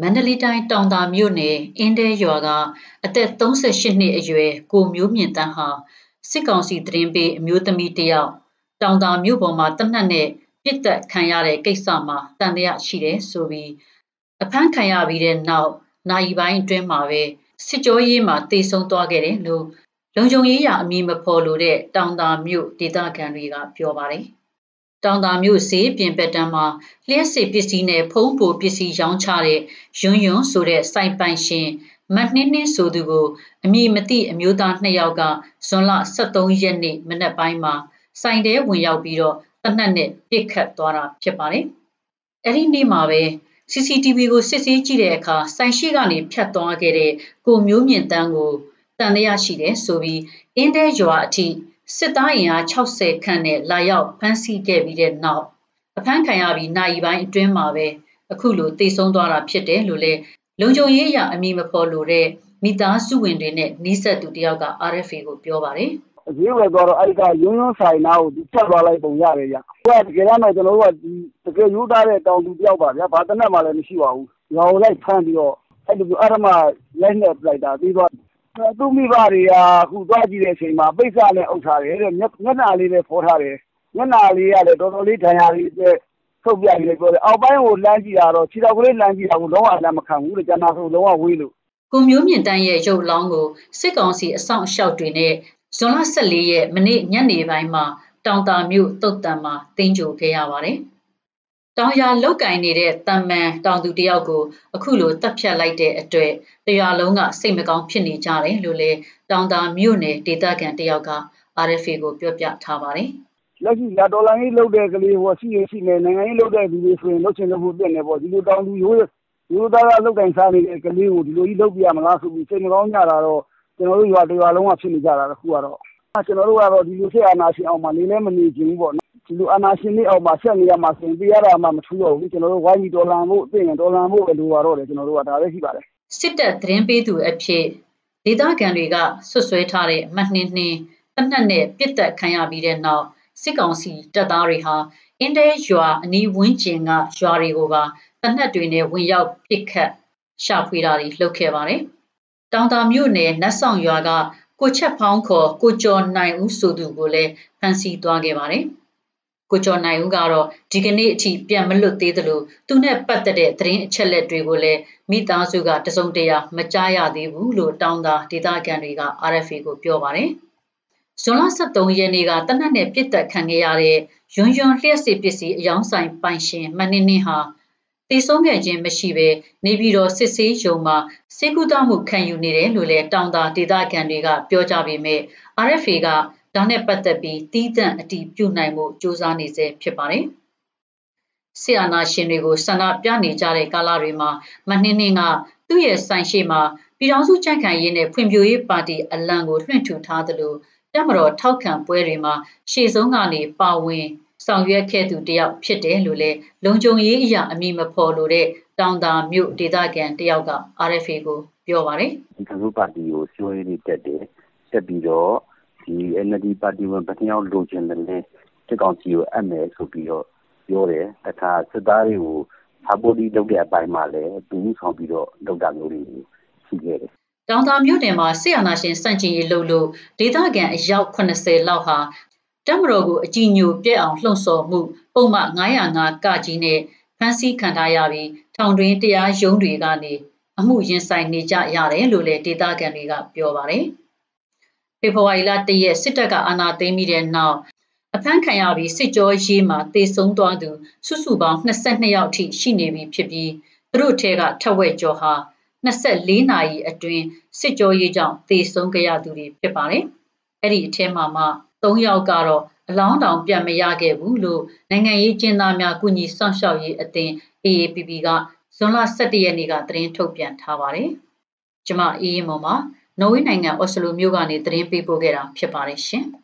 မန္တလေးတိုင်းတောင်သာမြို့နယ်အင်းတဲရွာကအသက်38နှစ်အရွယ်ကိုမျိုးမြင့်တန်းဟာစစ်ကောင်စီသတင်းပေးအမျိုးသမီးတယောက်တောင်သာမြို့ပေါ်မှာတနတ်နဲ့ပြစ်တက်ခံရတဲ့ကိစ္စမှာတန်တရားရှိတယ်ဆိုပြီးအဖမ်းခံရပြီးတဲ့နောက်နိုင်ပိုင်းအတွင်းမှာပဲစစ်ကြောရေးမှာတေဆုံးသွားခဲ့တယ်လို့လုံခြုံရေးရအမည်မဖော်လို့တဲ့တောင်သာမြို့ဒေသခံတွေကပြောပါတယ်။ တောင်သာမြို့ဈေးပြင်ပတန်းမှာလျှက်စစ်ပစ္စည်းနဲ့ဖုံးပိုပစ္စည်းရောင်းချတဲ့ယွန်းယွန်းဆိုတဲ့စိုက်ပိုင်ရှင်မနှင်းနှင်းဆိုသူကိုအမည်မသိအမျိုးသားနှစ်ယောက်ကဇွန်လ23ရက်နေ့မနက်ပိုင်းမှာစိုင်တဲဝင်ရောက်ပြီးတော့တနက်နဲ့ပြစ်ခတ်သွားတာဖြစ်ပါတယ်။အဲ့ဒီနေ့မှာပဲ CCTV ကိုစစ်ဆေးကြည့်တဲ့အခါဆိုင်ရှိကနေဖြတ်သွားခဲ့တဲ့ကိုမျိုးမြင့်တန်းကိုတန်တရားရှိတယ်ဆိုပြီးအင်းတဲရွာအထိ စစ်သားအင်အား60ခန့်နဲ့လာရောက်ဖမ်းဆီးခဲ့ပြီးတဲ့နောက်အဖမ်းခံရပြီးနိုင်ပိုင်းအတွင်းမှာပဲအခုလိုတေဆုံးသွားတာဖြစ်တယ်လို့လည်းလုံခြုံရေးအရအမည်မဖော်လို့တဲ့မိသားစုဝင်တွေနဲ့နီးစပ်သူတယောက်က RFA ကိုပြောပါတယ်အရေးဝယ်သွားတော့အဲ့ဒီကရုံးရုံးဆိုင်နာကိုဒီဖြတ်သွားလိုက်ပုံရတယ်ဗျ။ဟိုကတကယ်တော့ကျွန်တော်တို့ကဒီတကယ်ယူသားတဲ့တောင်သူတယောက်ပါဗျာ။ဘာတနက်မှလည်းမရှိပါဘူး။ရောင်လိုက်ဖမ်းပြီးတော့အဲ့လိုအဲ့ဒါမှလက်နဲ့ပလိုက်တာပြီးတော့ သူ့မိဘတွေက အခုသွားကြည့်တဲ့အချိန်မှာ ပိတ်စနဲ့ အုပ်ထားတယ်တဲ့ မျက်နှာလေးလည်း ဖော်ထားတယ် မျက်နှာလေးကလည်း တော်တော်လေး ဒဏ်ရာလေးတဲ့ထုတ်ပြပြီးပြောတယ် အောက်ပိုင်းကိုလမ်းကြည့်တာတော့ ခြေတော်ကလေးလမ်းကြည့်တာကို လုံးဝလမ်းမခံဘူးတဲ့ ကျန်တာဆို လုံးဝဝေးလို့ ကိုမျိုးမြင့်တန်းရဲ့ ရုပ်လောင်းကို စစ်ကောင်စီအဆောင်အရှောက်တွေနဲ့ ဇွန်လ14ရက် မနေ့ညနေပိုင်းမှာ တောင်တာမြို့တုတ်တံမှာတင်းကြိုခဲ့ရပါတယ်။ တောင်ရလောက်ကင်နေတဲ့တမန်တောင်သူတယောက်ကိုအခုလိုတပ်ဖြတ်လိုက်တဲ့အတွက်တရားလုံးကစိတ်မကောင်းဖြစ်နေကြတယ်လို့လေတောင်တာမြို့နယ်ဒေသခံတယောက်က RFA ကိုပြောပြထားပါတယ်။လက်ရှိကဒေါ်လာကြီးလုတ်တဲ့ကလေးဟိုရှိရရှိနေနိုင်ငံရေးလုတ်တဲ့လူတွေဆိုရင်လုတ်ချင်လို့ပြည့်နေပေါ့ဒီလိုတောင်သူရိုးရိုးသားသားလုတ်ကင်စားနေတဲ့ကလေးကိုဒီလိုကြီးလုတ်ပြရမလားဆိုပြီးစိတ်မကောင်းကြတာတော့ကျွန်တော်တို့ရွာတစ်ရွာလုံးကဖြစ်နေကြတာတခုကတော့ကျွန်တော်တို့ကတော့ဒီလိုစစ်အာဏာရှင်အောက်မှာနေလည်းမနေချင်ဘူးပေါ့နော် ဒီလိုအာဏာရှင်တွေအောက်မှာဆက်နေရမှာဆိုရင်ပြရတာမှမထူးတော့ဘူးကျွန်တော်တို့ဝိုင်းပြီးဒေါ်လာဖို့အသိရင်ဒေါ်လာဖို့လိုပါတော့တယ်ကျွန်တော်တို့ကဒါပဲရှိပါတယ်စစ်တပ်သတင်းပေးသူအဖြစ်ဒေသခံတွေကဆွဆွဲထားတဲ့မနှင်းနှင်းတနက်နဲ့ပြစ်တက်ခံရပြီးတဲ့နောက်စစ်ကောင်စီတပ်သားတွေဟာအင်းတဲရွာအနီးဝန်းကျင်ကရွာတွေကိုပါတနက်တွေနဲ့ဝင်ရောက်ပစ်ခတ်ရှာဖွေတာတွေလုပ်ခဲ့ပါတယ်။တောင်တာမြို့နယ်နတ်ဆောင်ရွာကကိုချက်ဖောင်းခေါ်ကိုကျော်နိုင်ဦးဆိုသူကိုလည်းဖမ်းဆီးသွားခဲ့ပါတယ်။ ကိုကျော်နိုင်ဦးကတော့ဒီကနေ့အထိပြန်မလွတ်သေးသလိုသူနဲ့ပတ်သက်တဲ့သတင်းအချက်လက်တွေကိုလည်းမိသားစုကတစုံတရာမကြားရသေးဘူးလို့တောင်းတာဒေသခံတွေက RFA ကိုပြောပါတယ်။ဇွန်လ23ရက်နေ့ကတနက်နဲ့ပြစ်တက်ခံခဲ့ရတဲ့ယွန်းယွန်းလျှက်စစ်ပစ္စည်းအယောင်းဆိုင်ပိုင်ရှင်မနင်းနှင်းဟာတည်ဆုံးခဲ့ခြင်းမရှိဘဲနေပြည်တော်စစ်ဆေးရုံမှာစေကူတမှုခံယူနေတယ်လို့လည်းတောင်တာဒေသခံတွေကပြောကြပေမဲ့ RFA က ဒါနဲ့ပတ်သက်ပြီးတီးသန့်အတီးပြုတ်နိုင်မှုစ조사နေစေဖြစ်ပါတယ်။ဆီယနာရှင်တွေကိုဆန္ဒပြနေကြတဲ့ကာလတွေမှာမနှင်းနှင်းကသူ့ရဲ့ဆိုင်ရှိမှာပြည်ထောင်စုကြံ့ခိုင်ရေးနဲ့ဖွံ့ဖြိုးရေးပါတီအလံကိုလွှင့်ထူထားသလိုတက်မတော်ထောက်ခံပွဲတွေမှာရှေ့ဆုံးကနေပါဝင်ဆောင်ရွက်ခဲ့သူတယောက်ဖြစ်တယ်လို့လည်းလုံခြုံရေးအရာအမည်မဖော်လို့တဲ့တောင်တာမြို့ဒေသခံတယောက်က RFA ကိုပြောပါတယ်ဒီကလူပါတီကိုစွဲရည်တက်တယ်တက်ပြီးတော့ ဒီ NLD ပါတီဝင်ဗတ်ယောက်လိုချင်တယ်လေစစ်ကောင်စီကိုအပ်မယ်ဆိုပြီးတော့ပြောတယ်တခါစစ်သားတွေကိုဟာပိုဒီလုပ်တဲ့အပိုင်းမှာလည်းသူဆောင်ပြီးတော့လုပ်တာမျိုးတွေရှိခဲ့တယ်တောင်တာမြို့နယ်မှာဆီယနာရှင်စန့်ကျင်ရေးလုပ်လို့ဒေသခံအယောက်80လောက်ဟာတပ်မတော်ကိုအကြည်ညိုပြက်အောင်လှုံ့ဆော်မှု ပုံမှန်905ကကြီးနဲ့ဖမ်းဆီးခံထားရပြီးထောင်တွင်းတရားရုံးတွေကနေအမှုရင်ဆိုင်နေကြရတယ်လို့လည်းဒေသခံတွေကပြောပါတယ်။ ဖေဖော်ဝါရီလ၁ရက်စစ်တပ်ကအာဏာသိမ်းပြီးတဲ့နောက်အဖမ်းခံရပြီးစစ်ကြောရေးမှာတေဆုံးသွားသူစုစုပေါင်း22ယောက်ထိရှိနေပြီဖြစ်ပြီးသူတို့ထဲကထက်ဝက်ကျော်ဟာ24နာရီအတွင်းစစ်ကြောရေးကြောင့်တေဆုံးကြရသူတွေဖြစ်ပါတယ်။အဲ့ဒီအထဲမှာမှ၃ယောက်ကတော့အလောင်းတောင်ပြန်မရခဲ့ဘူးလို့နိုင်ငံရေးကျင်းသားများကုညီစောင့်ရှောက်ရေးအသင်း AAPP ကဇွန်လ17ရက်နေ့ကသတင်းထုတ်ပြန်ထားပါတယ်။ကျမအေးအေးမော်မှာ နော်ဝေးနိုင်ငံအော်စလိုမြို့ကနေသတင်းပေးပို့ခဲ့တာဖြစ်ပါတယ်ရှင်။